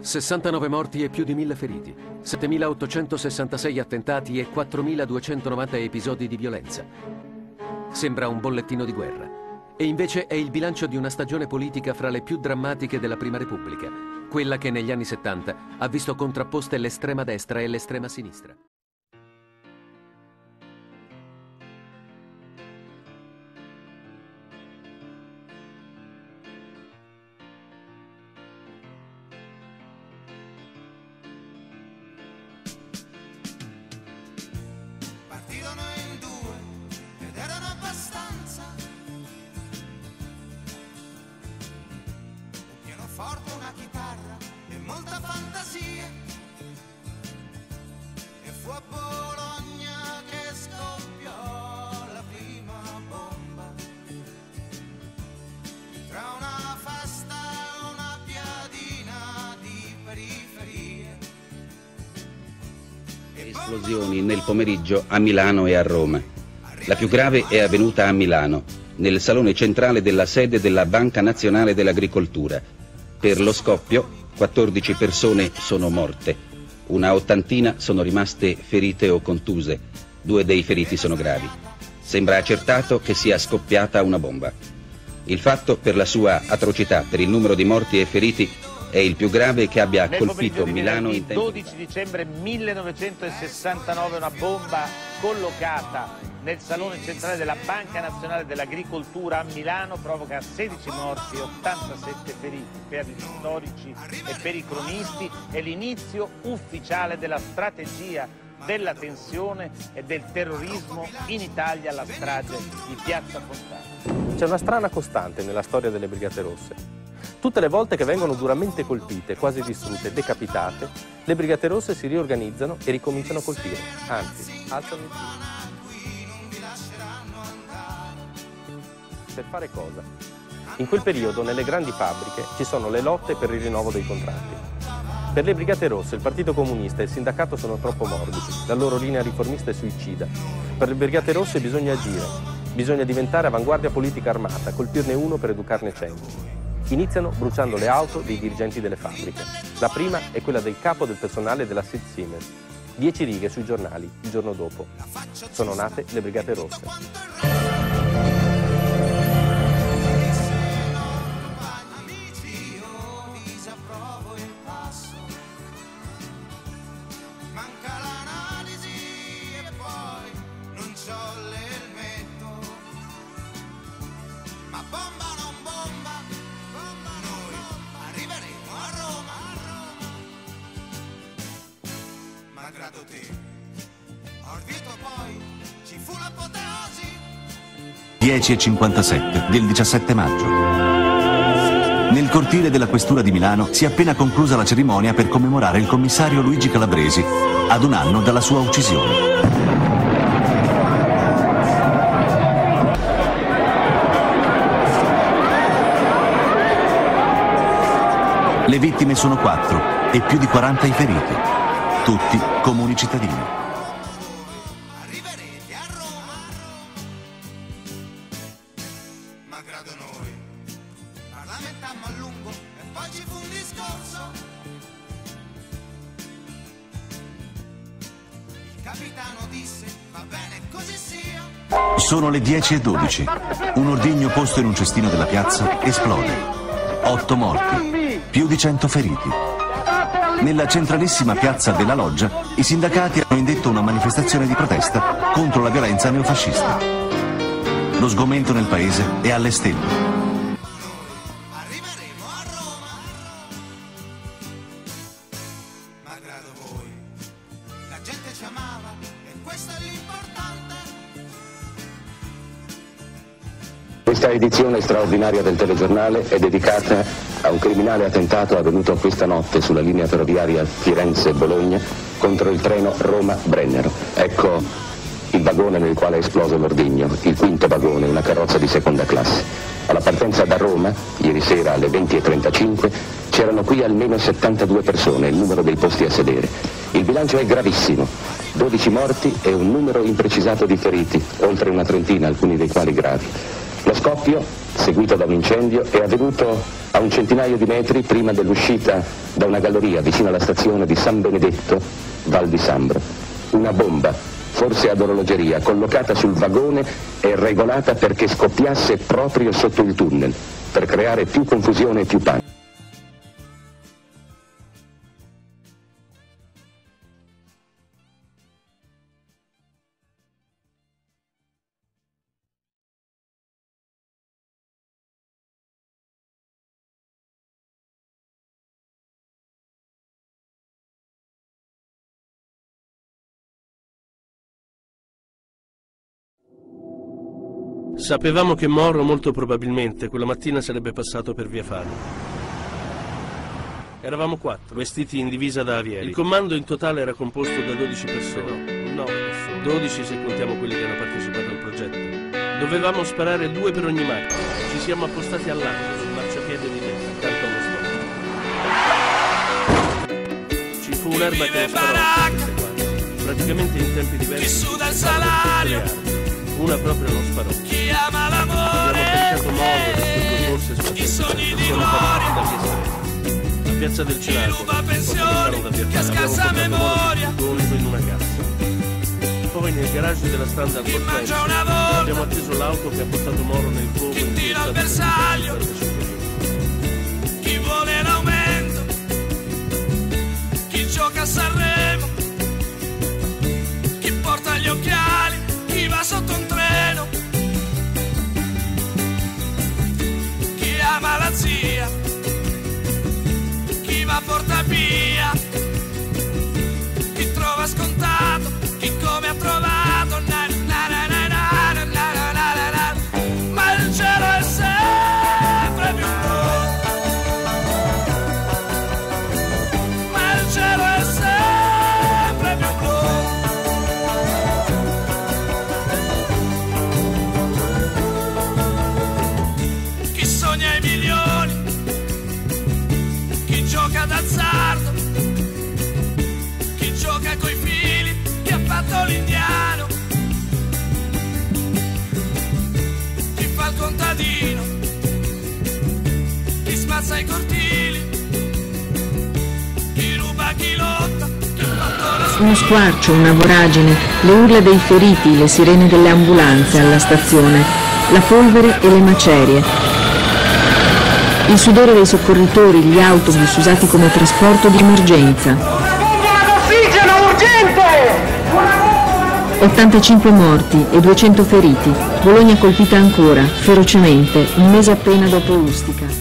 69 morti e più di 1000 feriti, 7866 attentati e 4290 episodi di violenza. Sembra un bollettino di guerra. E invece è il bilancio di una stagione politica fra le più drammatiche della Prima Repubblica, quella che negli anni 70 ha visto contrapposte l'estrema destra e l'estrema sinistra. Pianoforte, una chitarra e molta fantasia. E fu a Bologna che scoppiò la prima bomba. Tra una festa e una piadina di periferie. Esplosioni nel pomeriggio a Milano e a Roma. La più grave è avvenuta a Milano, nel salone centrale della sede della Banca Nazionale dell'Agricoltura. Per lo scoppio, 14 persone sono morte. Una ottantina sono rimaste ferite o contuse. Due dei feriti sono gravi. Sembra accertato che sia scoppiata una bomba. Il fatto, per la sua atrocità, per il numero di morti e feriti, è il più grave che abbia Nel colpito Milano in tempo 12 dicembre 1969 una bomba collocata nel salone centrale della Banca Nazionale dell'Agricoltura a Milano provoca 16 morti e 87 feriti. Per gli storici e per i cronisti è l'inizio ufficiale della strategia della tensione e del terrorismo in Italia alla strage di Piazza Fontana. C'è una strana costante nella storia delle Brigate Rosse. Tutte le volte che vengono duramente colpite, quasi distrutte, decapitate, le Brigate Rosse si riorganizzano e ricominciano a colpire. Anzi, alzano il tiro. Per fare cosa? In quel periodo nelle grandi fabbriche ci sono le lotte per il rinnovo dei contratti. Per le Brigate Rosse il Partito Comunista e il sindacato sono troppo morbidi, la loro linea riformista è suicida. Per le Brigate Rosse bisogna agire, bisogna diventare avanguardia politica armata, colpirne uno per educarne cento. Iniziano bruciando le auto dei dirigenti delle fabbriche. La prima è quella del capo del personale della Sid Siemens. Dieci righe sui giornali il giorno dopo. Sono nate le Brigate Rosse. Passo. Manca l'analisi e poi non c'ho l'elmetto. Ma bomba non bomba, bomba noi arriveremo a Roma. Malgrado te, Orvieto poi ci fu l'apoteosi. 10.57 del 17 maggio. Nel cortile della questura di Milano si è appena conclusa la cerimonia per commemorare il commissario Luigi Calabresi ad un anno dalla sua uccisione. Le vittime sono quattro e più di 40 i feriti, tutti comuni cittadini. Capitano disse va bene così sia. Sono le 10 e 12. Un ordigno posto in un cestino della piazza esplode. Otto morti, più di 100 feriti. Nella centralissima piazza della Loggia, i sindacati hanno indetto una manifestazione di protesta contro la violenza neofascista. Lo sgomento nel paese è alle stelle. Arriveremo a Roma. Malgrado voi gente ci amava e questo è l'importante. Questa edizione straordinaria del telegiornale è dedicata a un criminale attentato avvenuto questa notte sulla linea ferroviaria Firenze-Bologna contro il treno Roma-Brennero. Ecco il vagone nel quale è esploso l'ordigno, il quinto vagone, una carrozza di seconda classe. Alla partenza da Roma, ieri sera alle 20.35, c'erano qui almeno 72 persone, il numero dei posti a sedere. Il bilancio è gravissimo. 12 morti e un numero imprecisato di feriti, oltre una trentina, alcuni dei quali gravi. Lo scoppio, seguito da un incendio, è avvenuto a un centinaio di metri prima dell'uscita da una galleria vicino alla stazione di San Benedetto, Val di Sambro. Una bomba, forse ad orologeria, collocata sul vagone e regolata perché scoppiasse proprio sotto il tunnel, per creare più confusione e più panico. Sapevamo che Moro molto probabilmente quella mattina sarebbe passato per via Fani. Eravamo quattro, vestiti in divisa da avieri. Il comando in totale era composto da 12 persone. No, 12 se contiamo quelli che hanno partecipato al progetto. Dovevamo sparare due per ogni macchina. Ci siamo appostati all'arco sul marciapiede di destra, tanto allo stop. Ci fu un'arma che sparò. Praticamente in tempi diversi. Suda il salario una proprio non sparò. Chi ama l'amore, abbiamo corse sulla i sogni di gloria. La piazza del Celago, ruba pensioni, che a scarsa memoria. in una cassa. Poi nel garage della Chi mangia una volta, abbiamo atteso l'auto che ha portato Moro nel fuoco. Chi tira al bersaglio, chi vuole l'aumento, chi gioca a Sanremo, Uno squarcio, una voragine, le urla dei feriti, le sirene delle ambulanze alla stazione, la polvere e le macerie. Il sudore dei soccorritori, gli autobus usati come trasporto di emergenza. 85 morti e 200 feriti. Bologna colpita ancora, ferocemente, un mese appena dopo Ustica.